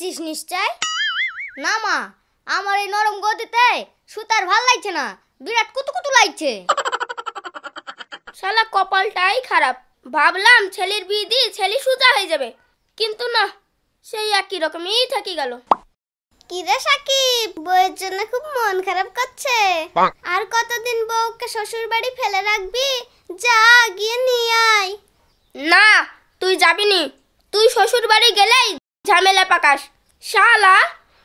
করেছিস নিশ্চয়? না মা আমার এই নরম গদিতে সুতার ভালো লাগছে না বিরাট কুতু কুতু লাগছে। শালা কপালটাই খারাপ। ভাবলাম ছেলের বিয়ে দিয়ে ছেলে সুজা হয়ে যাবে কিন্তু না সেই একই রকমই থাকি গেল। কি রে সাকিব বউয়ের জন্য খুব মন খারাপ করছে। আর কতদিন বউকে শ্বশুর বাড়ি ফেলে রাখবি? যা গিয়ে নিয়ে আয়। না তুই যাবি নি। তুই শ্বশুর বাড়ি গেলেই ঝামেলা পাকাস। শালা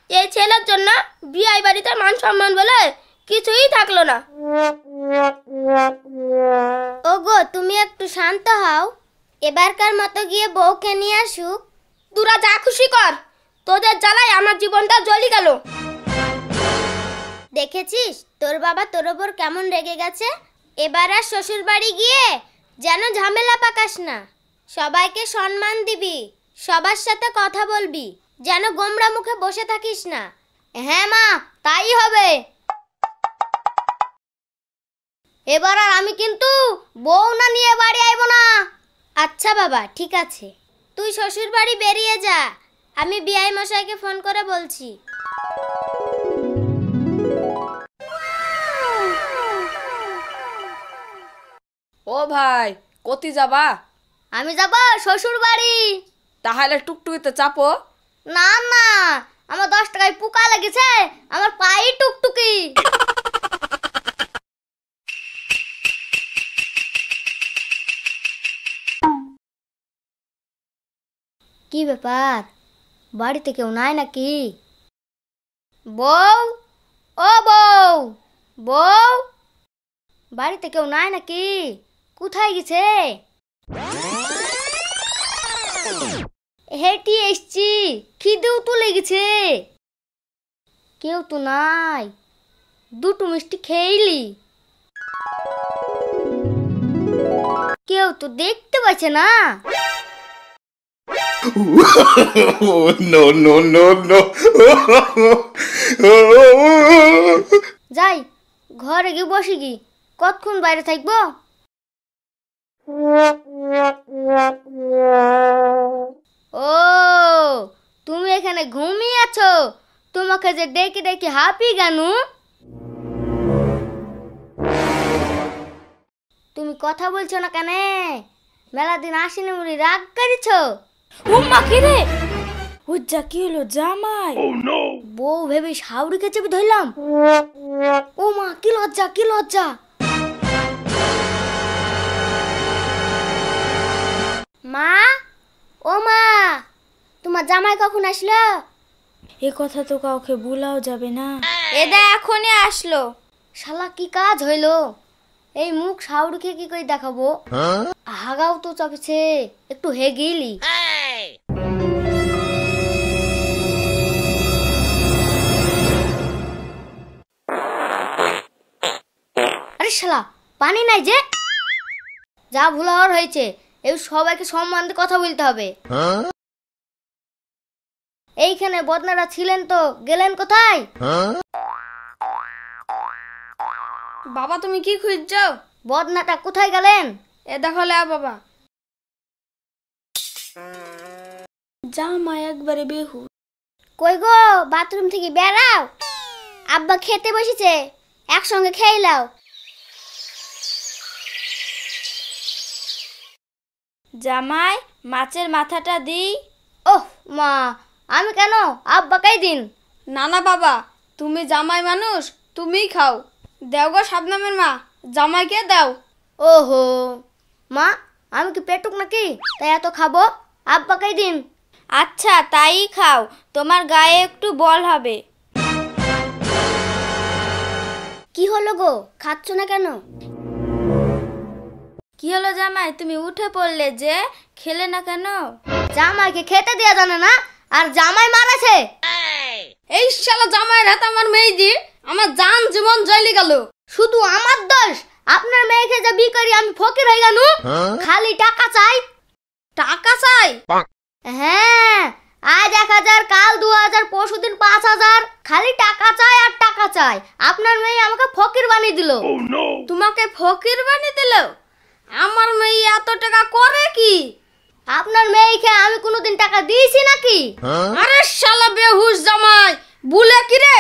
এই ছেলের জন্য বিয়ে বাড়িতে মান সম্মান বলে কিছুই থাকল না। ওগো তুমি একটু শান্ত হও। এবারকার মতো গিয়ে বউকে নিয়ে আসুক। তোরা যা খুশি কর। তোদের জ্বালায় আমার জীবনটা জ্বলি গেল। দেখেছিস? তোর বাবা তোর ওপর কেমন রেগে গেছে? এবার আর শ্বশুর বাড়ি গিয়ে যেন ঝামেলা পাকাস না। সবাইকে সম্মান দিবি। সবার সাথে কথা বলবি। যেন গোমড়া মুখে বসে থাকিস না। হ্যাঁ মা, তাই হবে। এবার আর আমি কিন্তু বউ না নিয়ে বাড়ি আইব না। আচ্ছা বাবা, ঠিক আছে। তুই শ্বশুর বাড়ি বেরিয়ে যা। আমি বিআই মশাইকে ফোন করে বলছি। ও ভাই, কতি যাবা? আমি যাব শ্বশুর বাড়ি তাহলে টুকটুকিতে চাপো। না না আমার দশ টাকায় পোকা লেগেছে আমার পায়ে টুকটুকি। কি ব্যাপার? বাড়িতে কেউ নাই নাকি? বউ? ও বউ বউ? বাড়িতে কেউ নাই নাকি? কোথায় গেছে? হেঁটে এসছি। খিদেও তো লেগেছে। কেউ তো নাই। দুটো মিষ্টি খেয়েলি। কেউ তো দেখতে পাচ্ছে না. যাই ঘরে গিয়ে বসে কি কতক্ষণ বাইরে থাকব? ও তুমি এখানে ঘুমিয়ে আছো? তোমাকে যে ডেকে ডেকে হাপি গানু। তুমি কথা বলছো না কেন? মেলা দিন আসেনি মুড়ি রাগ করেছ? ও মা কি রে হুজ্জা কি হলো জামাই? বউ ভেবে সাউরিকে চেপে ধরলাম। ও মা কি লজ্জা কি লজ্জা? মা? ও মা তোমার জামাই কখন আসলো? এ কথা তো কাউকে ভুলাও যাবে না। এদা এখনই আসলো। শালা কি কাজ হইল? এই মুখ সাউরিকে কি করে দেখাবো? হাগাও তো চাপেছে একটু হে গেলি আরে শালা পানি নাই যে। যা ভুল হওয়ার হয়েছে এই সবাইকে সম্মান দিয়ে কথা বলতে হবে। এইখানে বদনারা ছিলেন তো গেলেন কোথায়? বাবা তুমি কি খুঁজছো? বদনাটা কোথায় গেলেন? এ দেখো লে বাবা। জামাই একবারে বেহু কই গো বাথরুম থেকে বেরাও আব্বা খেতে বসেছে একসঙ্গে খেয়ে লাও জামাই মাছের মাথাটা দিই। ওহ মা আমি কেন? আব্বাকাই দিন? না না বাবা তুমি জামাই মানুষ তুমিই খাও। দেও গো সাবনামের মা জামাইকে দাও। ওহো মা আমি কি পেটুক নাকি? তাই এত খাব? আব্বাকাই দিন? আচ্ছা তাই খাও তোমার গায়ে একটু বল হবে। কি হলো গো? খাচ্ছ না কেন? কি হলো জামাই? তুমি উঠে পড়লে যে খেলে না কেন? জামাইকে খেতে দেওয়া জানে না? আর জামাই মারাছে। এই শালা জামাইয়ের হাতে আমার মেয়ে দিয়ে আমার জান জীবন জ্বলি গেল। শুধু আমার দোষ? আপনার মেয়েকে যে বি করি আমি ফকির হয়ে গেল? খালি টাকা চাই। টাকা চাই? হ্যাঁ আজ এক হাজার কাল দু হাজার পরশু দিন পাঁচ হাজার। খালি টাকা চাই আর টাকা চাই। আপনার মেয়ে আমাকে ফকির বানিয়ে দিল। তোমাকে ফকির বানিয়ে দিল? আমার মেয়ে এত টাকা করে কি? আপনার মেয়েকে আমি কোনোদিন টাকা দিয়েছি নাকি? আরে শালা বেহুশ জামাই ভুলে কি রে?